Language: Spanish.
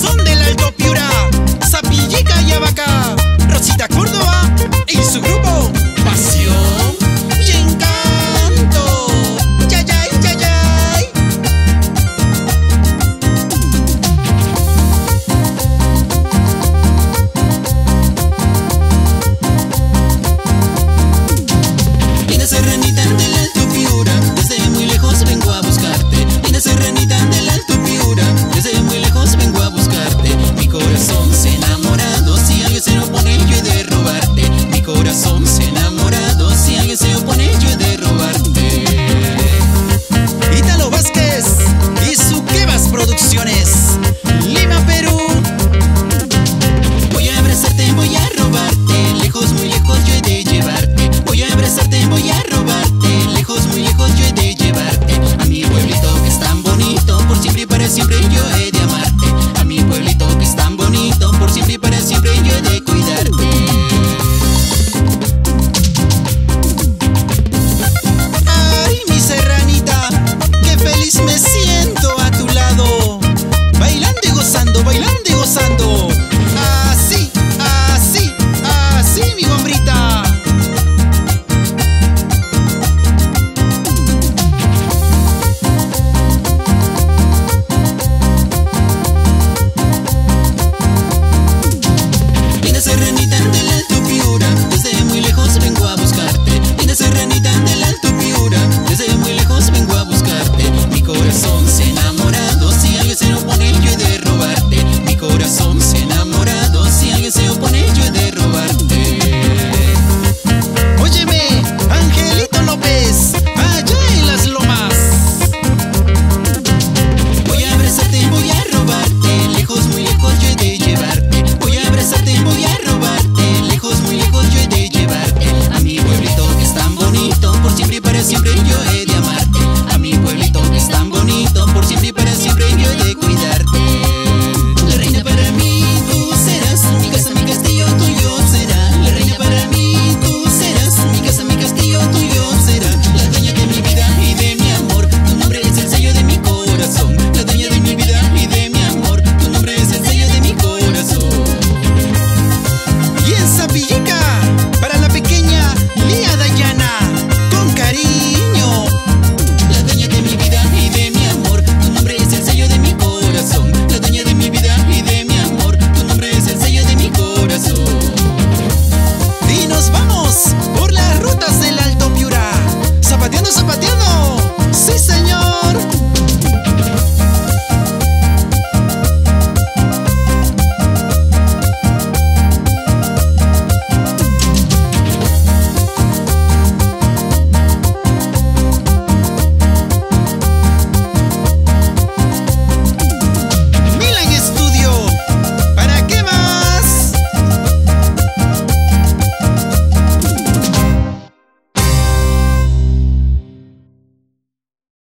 son de Disneylandia. Yes, I be.